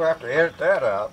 we'll have to edit that out.